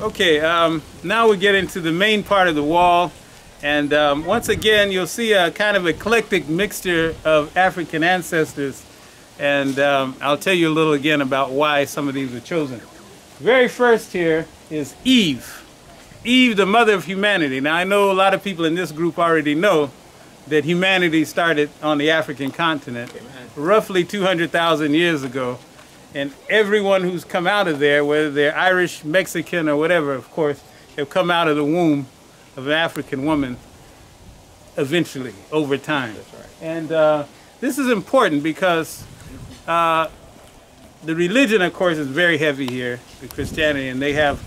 Okay, um, now we get into the main part of the wall. And um, once again, you'll see a kind of eclectic mixture of African ancestors. And um, I'll tell you a little again about why some of these were chosen. Very first here is Eve. Eve, the mother of humanity. Now, I know a lot of people in this group already know that humanity started on the African continent roughly 200,000 years ago. And everyone who's come out of there, whether they're Irish, Mexican, or whatever, of course, have come out of the womb of an African woman eventually, over time. Right. And uh, this is important because uh, the religion, of course, is very heavy here, the Christianity, and they have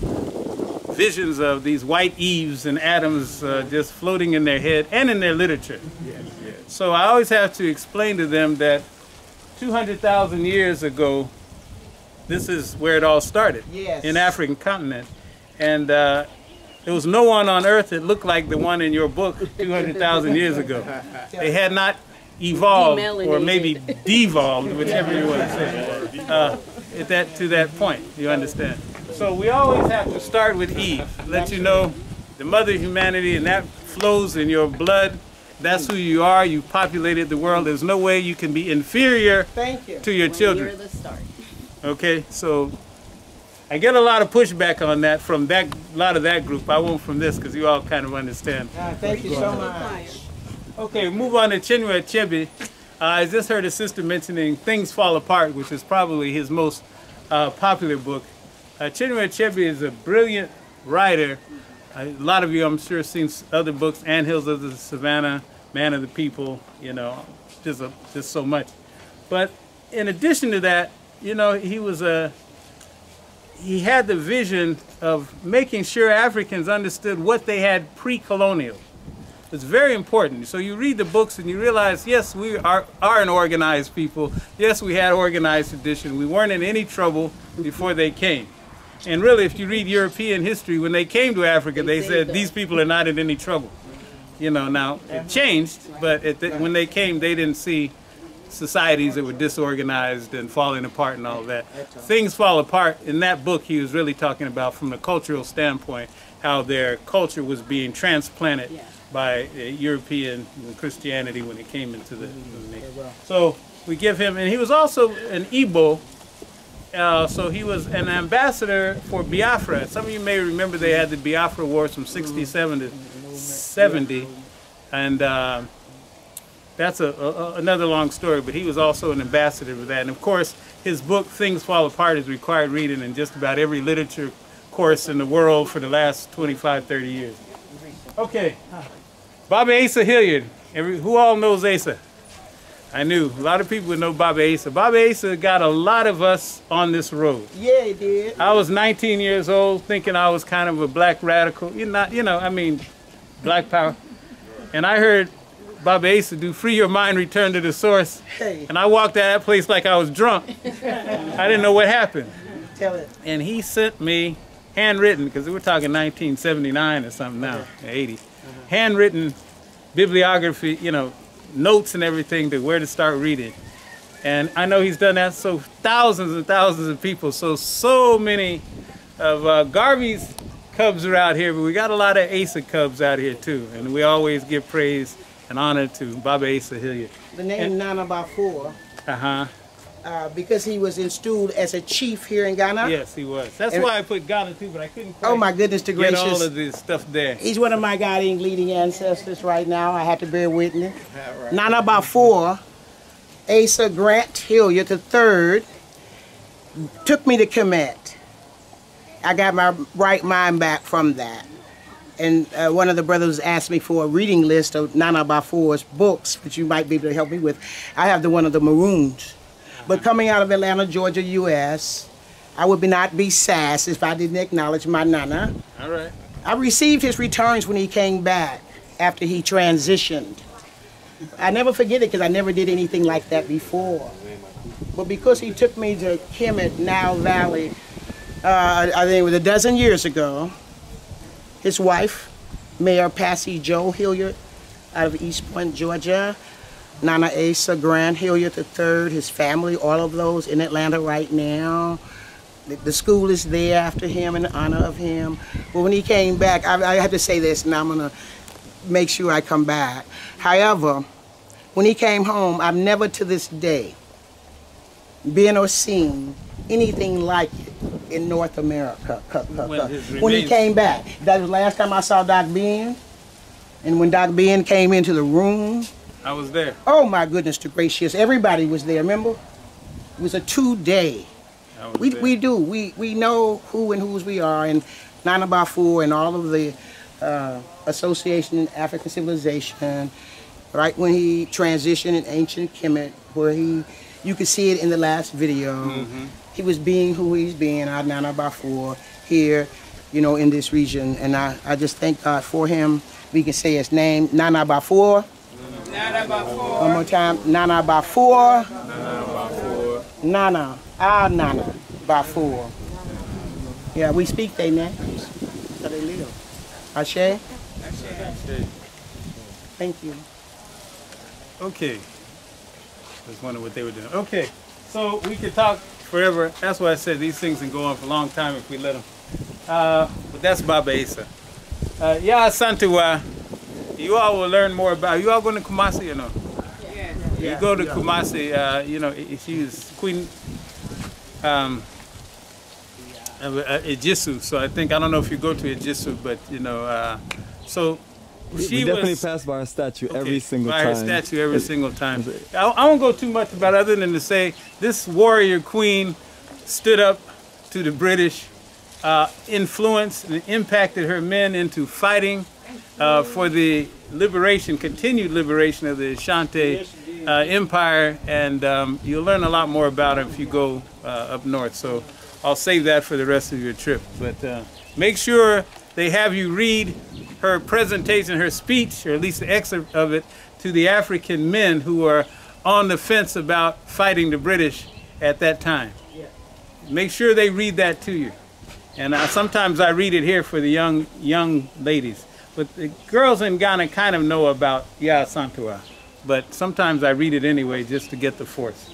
visions of these white Eves and Adams uh, just floating in their head and in their literature. Yes, yes. So I always have to explain to them that 200,000 years ago, this is where it all started yes. in African continent. And uh, there was no one on earth that looked like the one in your book 200,000 years ago. They had not evolved or maybe devolved, whichever you want to say, uh, at that, to that point, you understand. So we always have to start with Eve, let you know the mother of humanity and that flows in your blood. That's who you are. You populated the world. There's no way you can be inferior you. to your children. Okay, so I get a lot of pushback on that from that a lot of that group. I won't from this because you all kind of understand. Uh, thank you so much. Okay, move on to Chinua Achebe. Uh, I just heard a sister mentioning Things Fall Apart, which is probably his most uh, popular book. Uh, Chinua Achebe is a brilliant writer. A lot of you, I'm sure, have seen other books, Ant Hills of the Savannah, Man of the People, you know, just, a, just so much. But in addition to that, you know, he was a, he had the vision of making sure Africans understood what they had pre-colonial. It's very important. So you read the books and you realize, yes, we are, are an organized people. Yes, we had organized tradition. We weren't in any trouble before they came. And really, if you read European history, when they came to Africa, they said these people are not in any trouble. You know, now it changed, but the, when they came, they didn't see societies that were disorganized and falling apart and all that. Things fall apart. In that book, he was really talking about from a cultural standpoint how their culture was being transplanted by European Christianity when it came into the, So we give him, and he was also an Igbo uh, so he was an ambassador for Biafra. Some of you may remember they had the Biafra Wars from 67 to 70. And uh, that's a, a, another long story, but he was also an ambassador for that. And of course, his book, Things Fall Apart, is required reading in just about every literature course in the world for the last 25, 30 years. Okay, Baba Asa Hilliard. Every, who all knows Asa? I knew a lot of people would know Baba Asa. Baba Asa got a lot of us on this road. Yeah, he did. I was 19 years old, thinking I was kind of a black radical. You know, you know, I mean, black power. And I heard Baba Asa do "Free Your Mind, Return to the Source," hey. and I walked out of that place like I was drunk. I didn't know what happened. Tell it. And he sent me handwritten, because we're talking 1979 or something now, okay. 80. Uh -huh. Handwritten bibliography, you know, notes and everything to where to start reading. And I know he's done that so thousands and thousands of people. So, so many of uh, Garvey's cubs are out here, but we got a lot of Asa cubs out here too. And we always give praise and honor to Baba Asa Hilliard. The name and, Nana Baffour. Uh-huh. Uh, because he was installed as a chief here in Ghana. Yes, he was. That's and, why I put Ghana too, but I couldn't. oh my goodness, to gracious! Get all of this stuff there. He's one of my guiding leading ancestors right now. I have to bear witness. Right. Nana Baffour, Asa Grant Hilliard III, took me to Kemet. I got my right mind back from that. And uh, one of the brothers asked me for a reading list of Nana Baffour's books, which you might be able to help me with. I have the one of the Maroons. But coming out of Atlanta, Georgia, U.S., I would not be sass if I didn't acknowledge my nana. All right. I received his returns when he came back after he transitioned. I never forget it because I never did anything like that before. But because he took me to Kemet, Nile Valley, uh, I think it was a dozen years ago, his wife, Mayor Patsy Jo Hilliard, out of East Point, Georgia, Nana Asa, Grant Hilliard III, his family, all of those in Atlanta right now. the, the school is there after him in honor of him. But when he came back, I, I have to say this, and I'm gonna make sure I come back. However, when he came home, I've never to this day been or seen anything like it in North America. When When he came back, that was the last time I saw Doc Ben. And when Doc Ben came into the room, I was there. oh my goodness to gracious, everybody was there, remember? It was a two-day. We, there. we do. We, we know who and whose we are, and Nana Baffour and all of the uh, Association in African Civilization, right when he transitioned in ancient Kemet, where he, you could see it in the last video, Mm-hmm. he was being who he's being, our Nana Baffour, here, you know, in this region. And I, I just thank God for him. We can say his name, Nana Baffour. Nana Baffour. One more time, Nana Baffour. Nana, our Nana, Baffour. Yeah, we speak their names. How they live. Ashe? Thank you. Okay. Just wondering what they were doing. Okay. So we could talk forever. That's why I said these things can go on for a long time if we let them. Uh, but that's Baba Asa. Uh, yeah, Santiwa. You all will learn more about. You all going to Kumasi or no? You go to Kumasi. Uh, you know, i- she's Queen um, uh, uh, Ejisu. So I think I don't know if you go to Ejisu, but you know, uh, so We, she we definitely was. pass by her statue Okay, every single by time. her statue every single time. I, I won't go too much about it other than to say this warrior queen stood up to the British, uh, influenced and impacted her men into fighting uh, for the liberation, continued liberation of the Ashanti uh, Empire, and um, you'll learn a lot more about her if you go uh, up north. So I'll save that for the rest of your trip. But uh, make sure they have you read her presentation, her speech, or at least the excerpt of it, to the African men who were on the fence about fighting the British at that time. Make sure they read that to you. And uh, sometimes I read it here for the young young ladies. But the girls in Ghana kind of know about Yaa Asantewaa. But sometimes I read it anyway just to get the force.